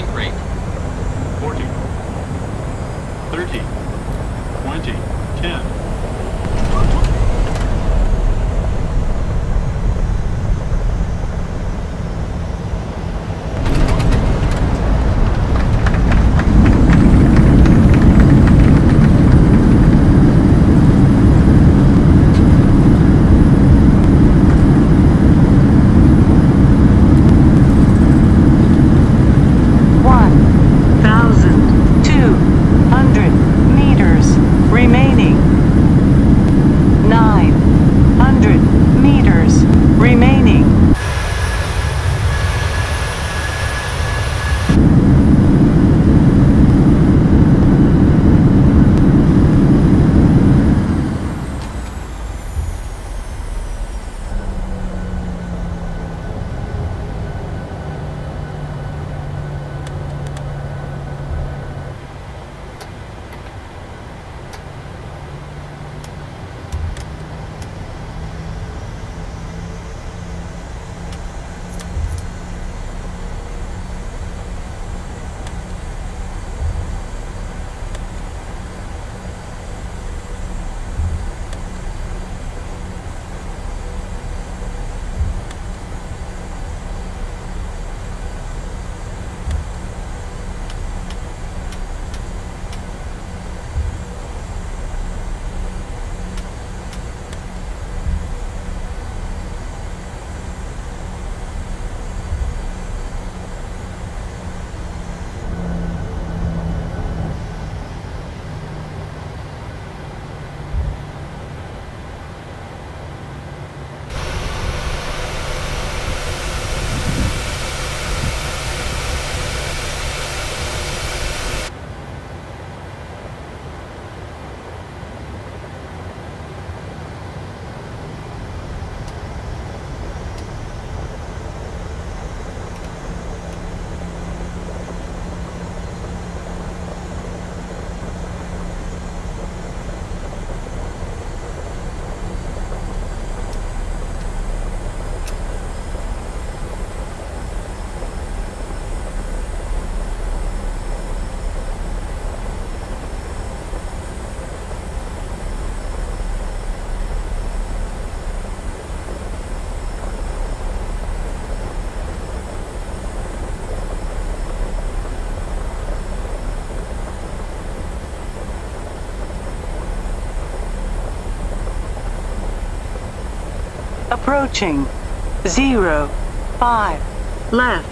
Sink rate. 40, 30, 20, 10. Approaching. Zero. Five. Left.